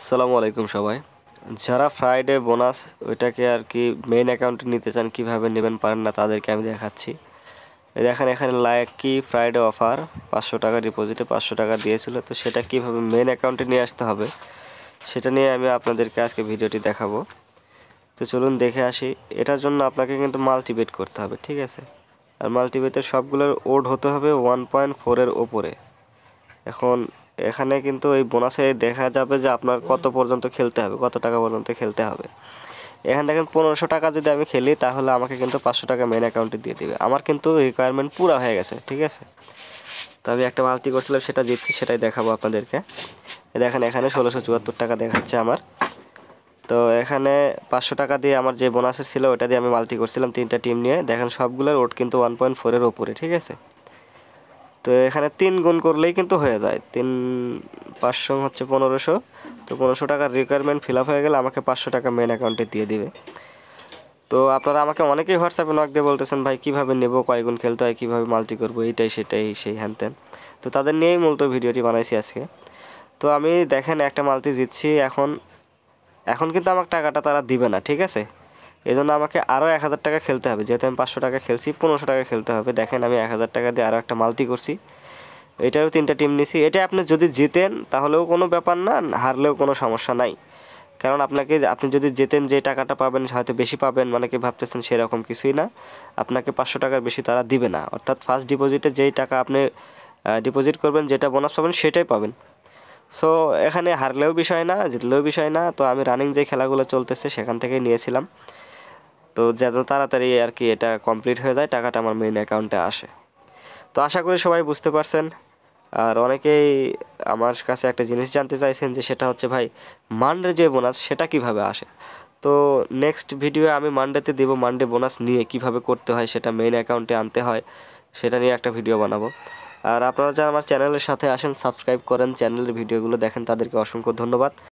আসসালামু আলাইকুম সবাই। যারা ফ্রাইডে বোনাস ওইটাকে আর কি মেইন অ্যাকাউন্টে নিতে চান, কীভাবে নেবেন পারেন না তাদেরকে আমি দেখাচ্ছি। দেখেন এখানে লাকি ফ্রাইডে অফার পাঁচশো টাকা ডিপোজিটে পাঁচশো টাকা দিয়েছিল। তো সেটা কীভাবে মেইন অ্যাকাউন্টে নিয়ে আসতে হবে, সেটা নিয়ে আমি আপনাদেরকে আজকে ভিডিওটি দেখাবো। তো চলুন দেখে আসি, এটার জন্য আপনাকে কিন্তু মাল্টিবেট করতে হবে, ঠিক আছে? আর মাল্টিবেটের সবগুলোর ওড হতে হবে ওয়ান পয়েন্ট ফোরের ওপরে। এখন এখানে কিন্তু এই বোনাসে দেখা যাবে যে আপনার কত পর্যন্ত খেলতে হবে কত টাকা পর্যন্ত খেলতে হবে। এখানে দেখেন পনেরোশো টাকা যদি আমি খেলি তাহলে আমাকে কিন্তু পাঁচশো টাকা মেন অ্যাকাউন্টে দিয়ে দিবে। আমার কিন্তু রিকোয়ারমেন্ট পুরো হয়ে গেছে ঠিক আছে? তো আমি একটা মালতি করছিলাম সেটা দিচ্ছি সেটাই দেখাবো আপনাদেরকে। দেখেন এখানে ষোলোশো চুয়াত্তর টাকা দেখাচ্ছে আমার। তো এখানে পাঁচশো টাকা দিয়ে আমার যে বোনাসের ছিল ওটা দিয়ে আমি মাল্টি করছিলাম তিনটা টিম নিয়ে। দেখেন সবগুলোর ওট কিন্তু ওয়ান পয়েন্ট ফোরের ওপরে ঠিক আছে? তো এখানে তিন গুণ করলেই কিন্তু হয়ে যায়। তিন পাঁচশো হচ্ছে পনেরোশো। তো পনেরোশো টাকার রিকোয়ারমেন্ট ফিল আপ হয়ে গেলে আমাকে পাঁচশো টাকা মেন অ্যাকাউন্টে দিয়ে দিবে। তো আপনারা আমাকে অনেকেই হোয়াটসঅ্যাপে নক দিয়ে বলতেছেন, ভাই, কীভাবে নেব? কয় গুণ খেলতে হয়? কীভাবে মাল্টি করব? এইটাই, সেটাই, সেই হ্যান তো তাদের নিয়েই মূলত ভিডিওটি বানাইছি আজকে। তো আমি দেখেন একটা মাল্টি জিতছি, এখন এখন কিন্তু আমার টাকাটা তারা দিবে না, ঠিক আছে? এই জন্য আমাকে আরও এক হাজার টাকা খেলতে হবে। যেহেতু আমি পাঁচশো টাকা খেলছি, পনেরোশো টাকা খেলতে হবে। দেখেন, আমি এক হাজার টাকা দিয়ে আরও একটা মালতি করছি। এটারও তিনটা টিম নিছি। এটা আপনি যদি জিতেন, তাহলেও কোনো ব্যাপার না, হারলেও কোনো সমস্যা নাই। কারণ আপনাকে, আপনি যদি জেতেন, যে টাকাটা পাবেন, হয়তো বেশি পাবেন মানে কি ভাবতেছেন সেরকম কিছুই না। আপনাকে পাঁচশো টাকার বেশি তারা দিবে না। অর্থাৎ ফার্স্ট ডিপোজিটে যেই টাকা আপনি ডিপোজিট করবেন, যেটা বোনাস পাবেন, সেটাই পাবেন। সো এখানে হারলেও বিষয় না, জিতলেও বিষয় না। তো আমি রানিং যে খেলাগুলো চলতেছে, সেখান থেকেই নিয়েছিলাম। তো যত তাড়াতাড়ি আর কি এটা কমপ্লিট হয়ে যায়, টাকাটা আমার মেইন অ্যাকাউন্টে আসে। তো আশা করি সবাই বুঝতে পারছেন। আর অনেকেই আমার কাছে একটা জিনিস জানতে চাইছেন যে সেটা হচ্ছে, ভাই মানডে যে বোনাস সেটা কীভাবে আসে? তো নেক্সট ভিডিও আমি মানডেতে দেবো মানডে বোনাস নিয়ে কীভাবে করতে হয়, সেটা মেইন অ্যাকাউন্টে আনতে হয়, সেটা নিয়ে একটা ভিডিও বানাবো। আর আপনারা যারা আমার চ্যানেলের সাথে আসেন সাবস্ক্রাইব করেন চ্যানেলের ভিডিওগুলো দেখেন, তাদেরকে অসংখ্য ধন্যবাদ।